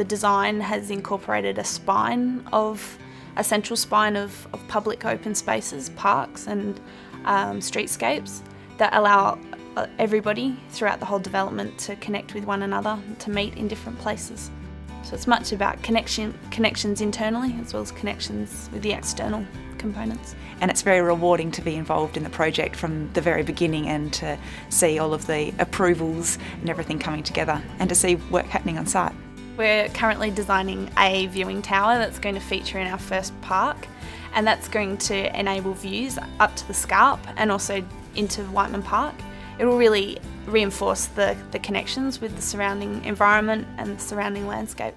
the design has incorporated a spine of a central spine of, of public open spaces, parks and um, streetscapes that allow uh, everybody throughout the whole development to connect with one another, to meet in different places. So it's much about connection, connections internally as well as connections with the external components. And it's very rewarding to be involved in the project from the very beginning and to see all of the approvals and everything coming together and to see work happening on site. We're currently designing a viewing tower that's going to feature in our first park and that's going to enable views up to the Scarp and also into Whiteman Park. It will really reinforce the, the connections with the surrounding environment and the surrounding landscape.